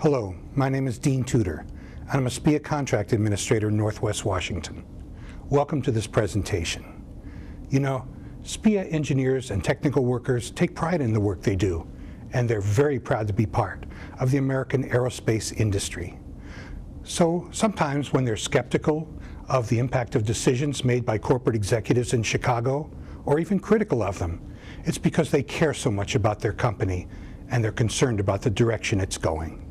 Hello, my name is Dean Tudor, and I'm a SPEEA contract administrator in Northwest Washington. Welcome to this presentation. You know, SPEEA engineers and technical workers take pride in the work they do, and they're very proud to be part of the American aerospace industry. So sometimes when they're skeptical of the impact of decisions made by corporate executives in Chicago, or even critical of them, it's because they care so much about their company and they're concerned about the direction it's going.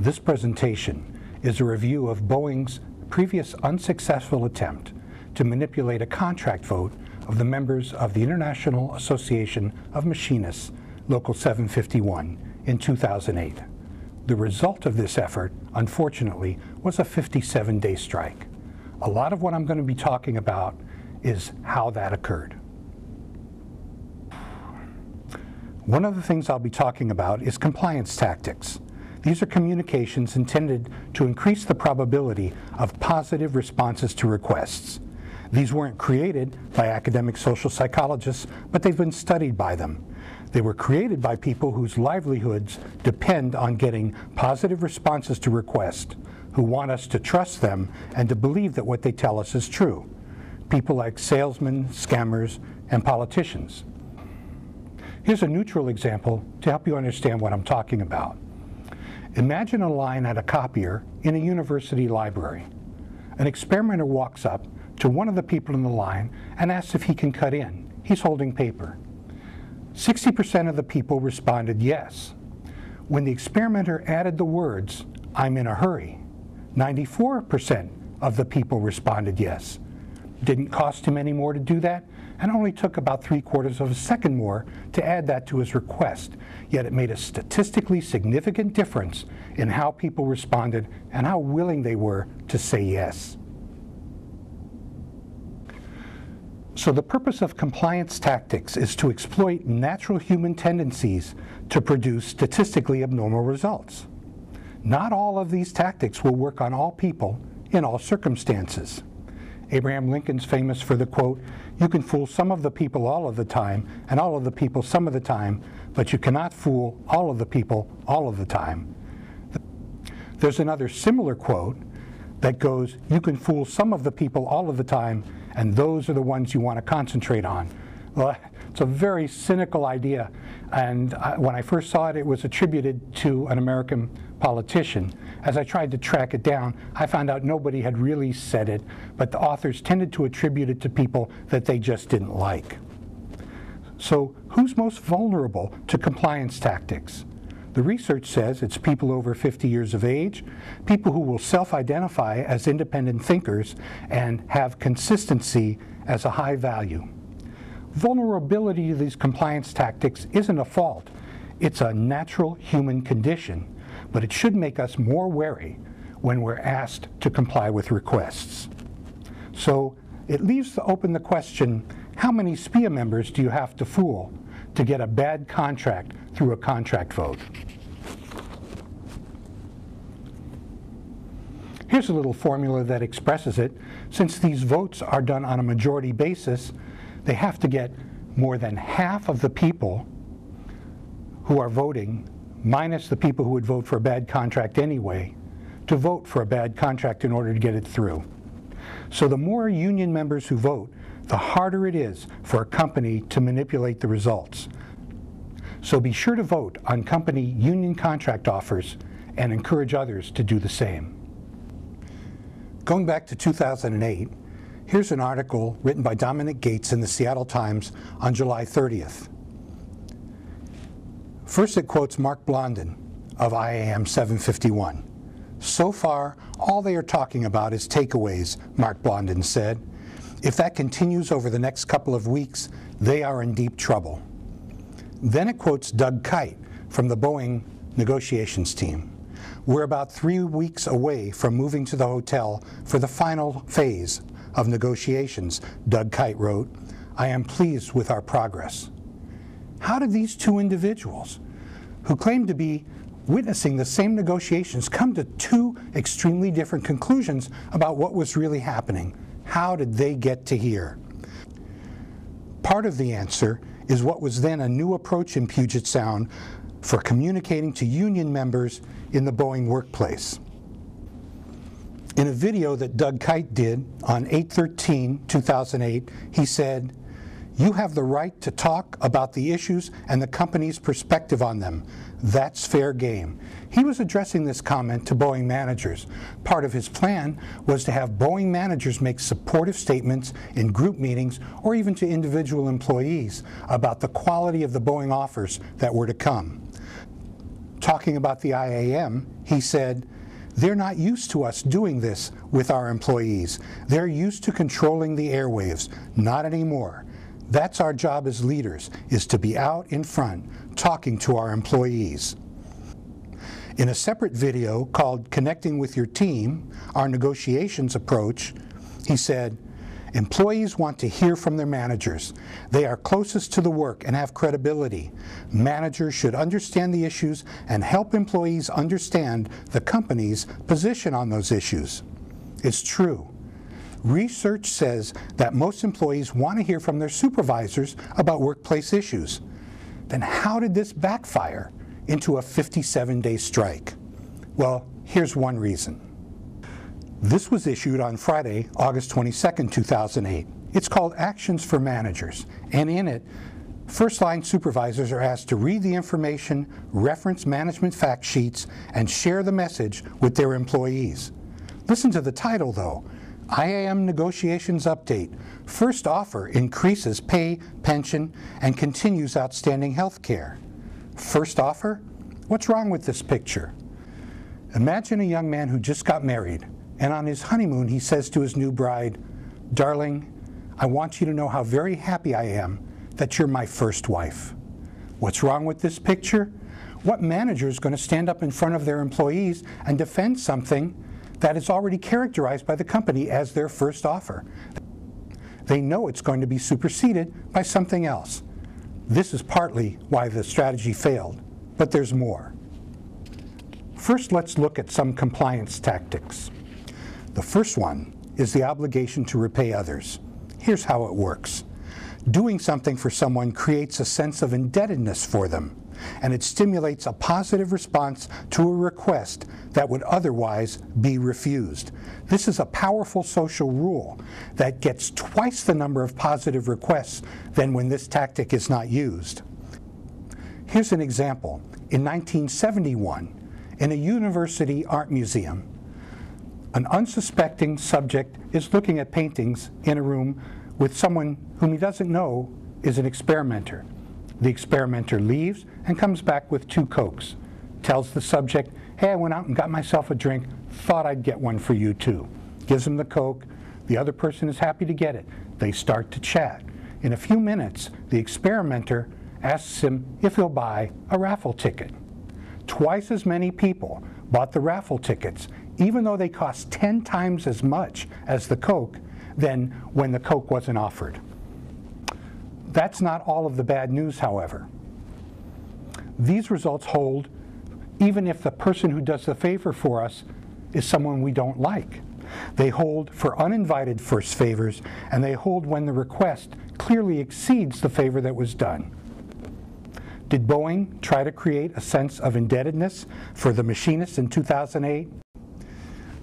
This presentation is a review of Boeing's previous unsuccessful attempt to manipulate a contract vote of the members of the International Association of Machinists, Local 751, in 2008. The result of this effort, unfortunately, was a 57-day strike. A lot of what I'm going to be talking about is how that occurred. One of the things I'll be talking about is compliance tactics. These are communications intended to increase the probability of positive responses to requests. These weren't created by academic social psychologists, but they've been studied by them. They were created by people whose livelihoods depend on getting positive responses to requests, who want us to trust them and to believe that what they tell us is true. People like salesmen, scammers, and politicians. Here's a neutral example to help you understand what I'm talking about. Imagine a line at a copier in a university library. An experimenter walks up to one of the people in the line and asks if he can cut in. He's holding paper. 60% of the people responded yes. When the experimenter added the words, I'm in a hurry, 94% of the people responded yes. Didn't cost him any more to do that, and only took about three quarters of a second more to add that to his request. Yet it made a statistically significant difference in how people responded and how willing they were to say yes. So the purpose of compliance tactics is to exploit natural human tendencies to produce statistically abnormal results. Not all of these tactics will work on all people in all circumstances. Abraham Lincoln's famous for the quote, you can fool some of the people all of the time and all of the people some of the time, but you cannot fool all of the people all of the time. There's another similar quote that goes, you can fool some of the people all of the time, and those are the ones you want to concentrate on. Well, it's a very cynical idea, and I, when I first saw it, it was attributed to an American politician. As I tried to track it down, I found out nobody had really said it, but the authors tended to attribute it to people that they just didn't like. So who's most vulnerable to compliance tactics? The research says it's people over 50 years of age, people who will self-identify as independent thinkers and have consistency as a high value. Vulnerability to these compliance tactics isn't a fault. It's a natural human condition but it should make us more wary when we're asked to comply with requests. So it leaves open the question, how many SPEEA members do you have to fool to get a bad contract through a contract vote? Here's a little formula that expresses it. Since these votes are done on a majority basis, they have to get more than half of the people who are voting minus the people who would vote for a bad contract anyway, to vote for a bad contract in order to get it through. So the more union members who vote, the harder it is for a company to manipulate the results. So be sure to vote on company union contract offers and encourage others to do the same. Going back to 2008, here's an article written by Dominic Gates in the Seattle Times on July 30th. First, it quotes Mark Blondin of IAM 751. So far, all they are talking about is takeaways, Mark Blondin said. If that continues over the next couple of weeks, they are in deep trouble. Then it quotes Doug Kight from the Boeing negotiations team. We're about three weeks away from moving to the hotel for the final phase of negotiations, Doug Kight wrote. I am pleased with our progress. How did these two individuals, who claim to be witnessing the same negotiations, come to two extremely different conclusions about what was really happening? How did they get to here? Part of the answer is what was then a new approach in Puget Sound for communicating to union members in the Boeing workplace. In a video that Doug Kight did on 8-13-2008, he said, you have the right to talk about the issues and the company's perspective on them. That's fair game. He was addressing this comment to Boeing managers. Part of his plan was to have Boeing managers make supportive statements in group meetings or even to individual employees about the quality of the Boeing offers that were to come. Talking about the IAM, he said, they're not used to us doing this with our employees. They're used to controlling the airwaves. Not anymore. That's our job as leaders, is to be out in front, talking to our employees. In a separate video called Connecting with Your Team, Our Negotiations Approach, he said, Employees want to hear from their managers. They are closest to the work and have credibility. Managers should understand the issues and help employees understand the company's position on those issues. It's true. Research says that most employees want to hear from their supervisors about workplace issues. Then how did this backfire into a 57-day strike? Well, here's one reason. This was issued on Friday, August 22, 2008. It's called Actions for Managers, and in it, First line supervisors are asked to read the information, reference management fact sheets, and share the message with their employees. Listen to the title though IAM Negotiations Update. First offer increases pay, pension, and continues outstanding health care. First offer? What's wrong with this picture? Imagine a young man who just got married, and on his honeymoon he says to his new bride, Darling, I want you to know how very happy I am that you're my first wife. What's wrong with this picture? What manager is going to stand up in front of their employees and defend something that is already characterized by the company as their first offer. They know it's going to be superseded by something else. This is partly why the strategy failed, but there's more. First, let's look at some compliance tactics. The first one is the obligation to repay others. Here's how it works. Doing something for someone creates a sense of indebtedness for them and it stimulates a positive response to a request that would otherwise be refused. This is a powerful social rule that gets twice the number of positive requests than when this tactic is not used. Here's an example. In 1971, in a university art museum, an unsuspecting subject is looking at paintings in a room with someone whom he doesn't know is an experimenter. The experimenter leaves and comes back with two Cokes. Tells the subject, hey, I went out and got myself a drink, thought I'd get one for you too. Gives him the Coke. The other person is happy to get it. They start to chat. In a few minutes, the experimenter asks him if he'll buy a raffle ticket. Twice as many people bought the raffle tickets, even though they cost 10 times as much as the Coke than when the Coke wasn't offered. That's not all of the bad news, however. These results hold even if the person who does the favor for us is someone we don't like. They hold for uninvited first favors, and they hold when the request clearly exceeds the favor that was done. Did Boeing try to create a sense of indebtedness for the machinists in 2008?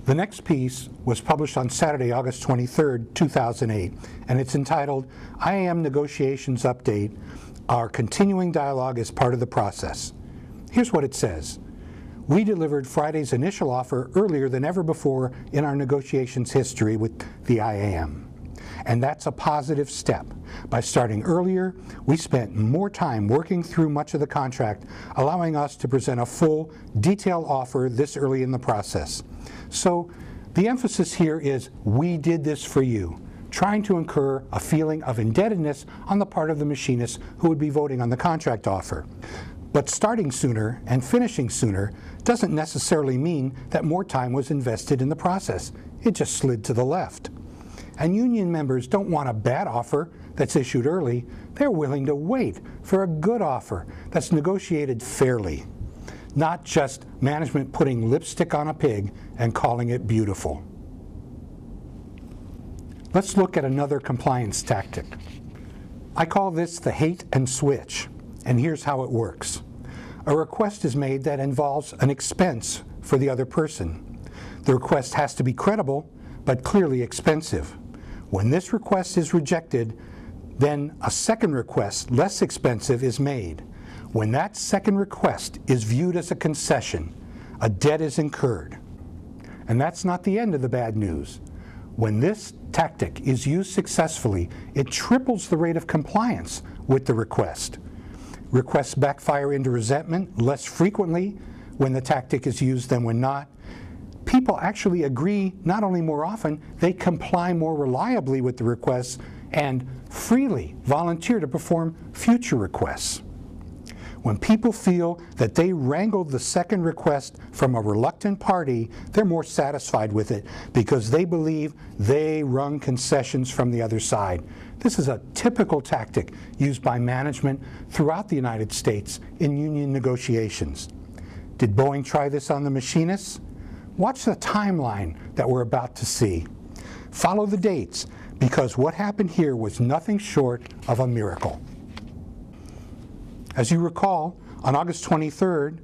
The next piece was published on Saturday, August 23, 2008, and it's entitled IAM Negotiations Update Our Continuing Dialogue as Part of the Process. Here's what it says We delivered Friday's initial offer earlier than ever before in our negotiations history with the IAM. And that's a positive step. By starting earlier, we spent more time working through much of the contract, allowing us to present a full, detailed offer this early in the process. So the emphasis here is we did this for you, trying to incur a feeling of indebtedness on the part of the machinists who would be voting on the contract offer. But starting sooner and finishing sooner doesn't necessarily mean that more time was invested in the process. It just slid to the left. And union members don't want a bad offer that's issued early. They're willing to wait for a good offer that's negotiated fairly not just management putting lipstick on a pig and calling it beautiful. Let's look at another compliance tactic. I call this the hate and switch, and here's how it works. A request is made that involves an expense for the other person. The request has to be credible, but clearly expensive. When this request is rejected, then a second request, less expensive, is made. When that second request is viewed as a concession, a debt is incurred. And that's not the end of the bad news. When this tactic is used successfully, it triples the rate of compliance with the request. Requests backfire into resentment less frequently when the tactic is used than when not. People actually agree not only more often, they comply more reliably with the requests and freely volunteer to perform future requests. When people feel that they wrangled the second request from a reluctant party, they're more satisfied with it because they believe they wrung concessions from the other side. This is a typical tactic used by management throughout the United States in union negotiations. Did Boeing try this on the machinists? Watch the timeline that we're about to see. Follow the dates because what happened here was nothing short of a miracle. As you recall, on August 23rd,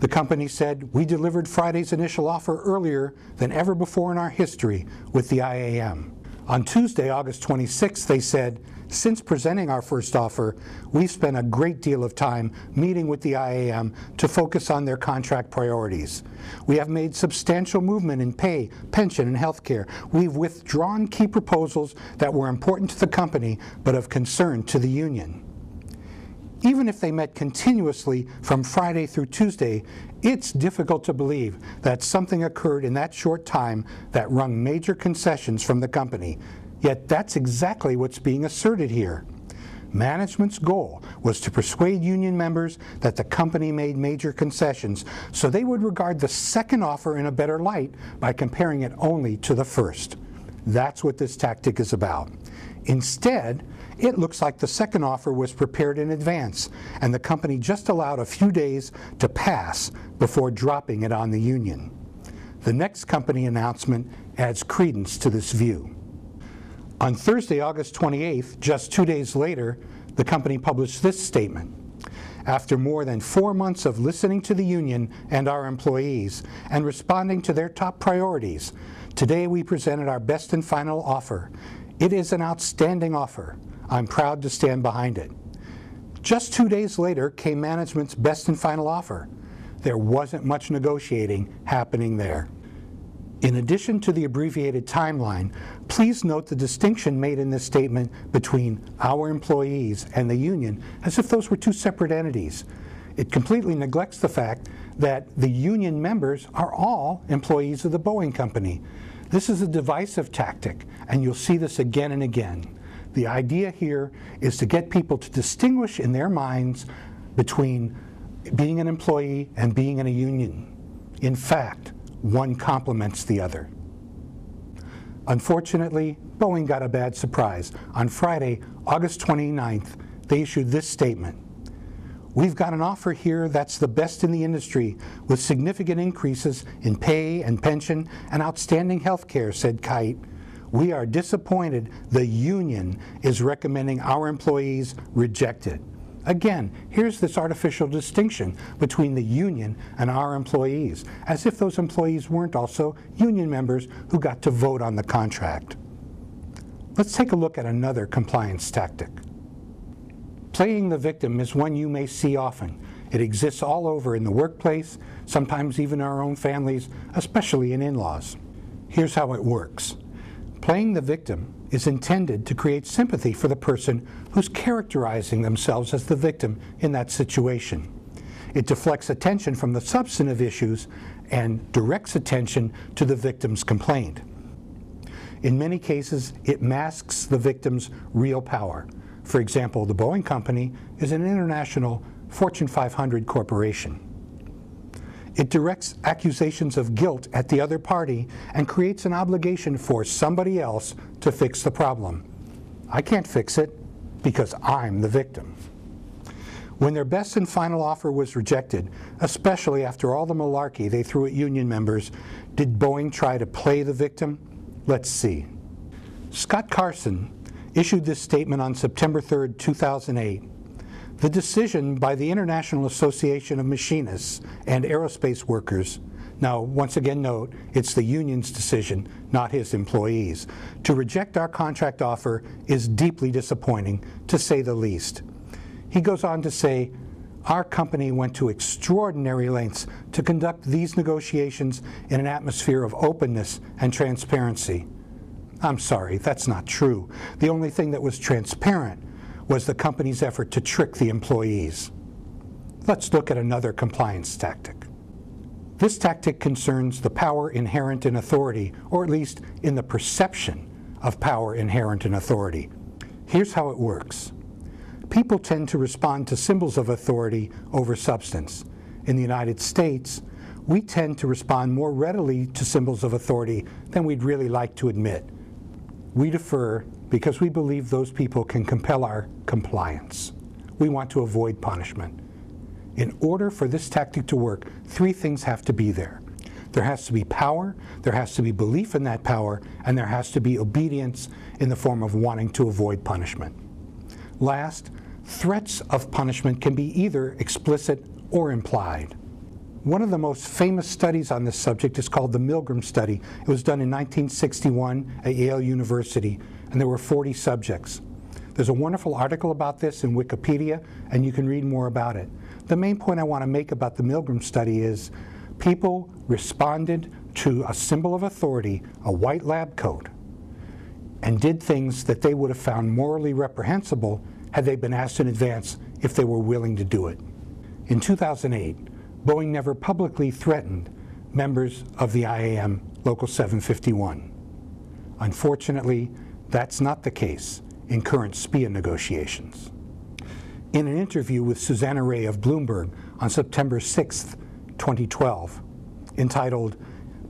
the company said, we delivered Friday's initial offer earlier than ever before in our history with the IAM. On Tuesday, August 26th, they said, since presenting our first offer, we've spent a great deal of time meeting with the IAM to focus on their contract priorities. We have made substantial movement in pay, pension, and health care. We've withdrawn key proposals that were important to the company but of concern to the union even if they met continuously from Friday through Tuesday, it's difficult to believe that something occurred in that short time that wrung major concessions from the company. Yet that's exactly what's being asserted here. Management's goal was to persuade union members that the company made major concessions so they would regard the second offer in a better light by comparing it only to the first. That's what this tactic is about. Instead, it looks like the second offer was prepared in advance, and the company just allowed a few days to pass before dropping it on the union. The next company announcement adds credence to this view. On Thursday, August 28th, just two days later, the company published this statement. After more than four months of listening to the union and our employees and responding to their top priorities, today we presented our best and final offer. It is an outstanding offer. I'm proud to stand behind it. Just two days later came management's best and final offer. There wasn't much negotiating happening there. In addition to the abbreviated timeline, please note the distinction made in this statement between our employees and the union as if those were two separate entities. It completely neglects the fact that the union members are all employees of the Boeing Company. This is a divisive tactic, and you'll see this again and again. The idea here is to get people to distinguish in their minds between being an employee and being in a union. In fact, one complements the other. Unfortunately, Boeing got a bad surprise. On Friday, August 29th, they issued this statement. We've got an offer here that's the best in the industry, with significant increases in pay and pension and outstanding health care, said Kight, we are disappointed the union is recommending our employees reject it. Again, here's this artificial distinction between the union and our employees, as if those employees weren't also union members who got to vote on the contract. Let's take a look at another compliance tactic. Playing the victim is one you may see often. It exists all over in the workplace, sometimes even our own families, especially in in-laws. Here's how it works. Playing the victim is intended to create sympathy for the person who's characterizing themselves as the victim in that situation. It deflects attention from the substantive issues and directs attention to the victim's complaint. In many cases, it masks the victim's real power. For example, the Boeing Company is an international Fortune 500 corporation. It directs accusations of guilt at the other party and creates an obligation for somebody else to fix the problem. I can't fix it because I'm the victim. When their best and final offer was rejected, especially after all the malarkey they threw at union members, did Boeing try to play the victim? Let's see. Scott Carson issued this statement on September 3, 2008. The decision by the International Association of Machinists and Aerospace Workers now, once again, note it's the union's decision, not his employees. To reject our contract offer is deeply disappointing, to say the least. He goes on to say, our company went to extraordinary lengths to conduct these negotiations in an atmosphere of openness and transparency. I'm sorry, that's not true. The only thing that was transparent was the company's effort to trick the employees. Let's look at another compliance tactic. This tactic concerns the power inherent in authority, or at least in the perception of power inherent in authority. Here's how it works. People tend to respond to symbols of authority over substance. In the United States, we tend to respond more readily to symbols of authority than we'd really like to admit. We defer because we believe those people can compel our compliance. We want to avoid punishment. In order for this tactic to work, three things have to be there. There has to be power, there has to be belief in that power, and there has to be obedience in the form of wanting to avoid punishment. Last, threats of punishment can be either explicit or implied. One of the most famous studies on this subject is called the Milgram Study. It was done in 1961 at Yale University, and there were 40 subjects. There's a wonderful article about this in Wikipedia, and you can read more about it. The main point I want to make about the Milgram study is people responded to a symbol of authority, a white lab coat, and did things that they would have found morally reprehensible had they been asked in advance if they were willing to do it. In 2008, Boeing never publicly threatened members of the IAM Local 751. Unfortunately, that's not the case in current SPEEA negotiations. In an interview with Susanna Ray of Bloomberg on September 6, 2012, entitled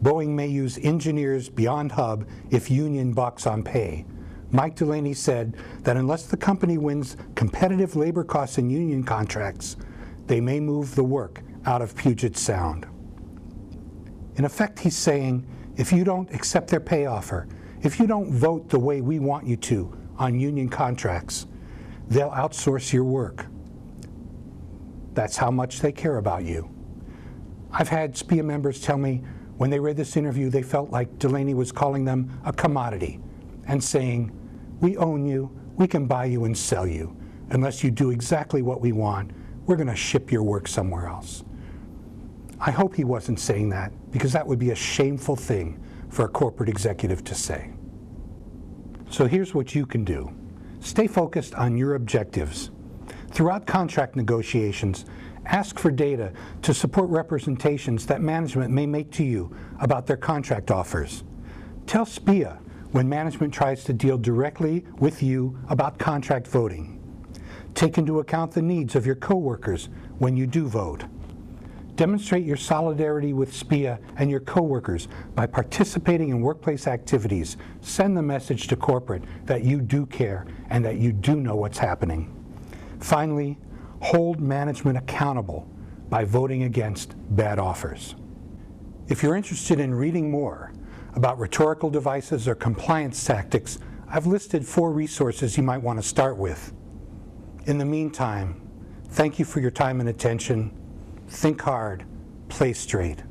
Boeing May Use Engineers Beyond Hub If Union Bucks on Pay, Mike Delaney said that unless the company wins competitive labor costs and union contracts, they may move the work out of Puget Sound. In effect, he's saying if you don't accept their pay offer, if you don't vote the way we want you to on union contracts, they'll outsource your work. That's how much they care about you. I've had SPEEA members tell me when they read this interview, they felt like Delaney was calling them a commodity and saying, We own you, we can buy you and sell you. Unless you do exactly what we want, we're going to ship your work somewhere else. I hope he wasn't saying that because that would be a shameful thing for a corporate executive to say. So here's what you can do. Stay focused on your objectives. Throughout contract negotiations, ask for data to support representations that management may make to you about their contract offers. Tell SPEEA when management tries to deal directly with you about contract voting. Take into account the needs of your coworkers when you do vote. Demonstrate your solidarity with SPEEA and your coworkers by participating in workplace activities. Send the message to corporate that you do care and that you do know what's happening. Finally, hold management accountable by voting against bad offers. If you're interested in reading more about rhetorical devices or compliance tactics, I've listed four resources you might want to start with. In the meantime, thank you for your time and attention think hard, play straight.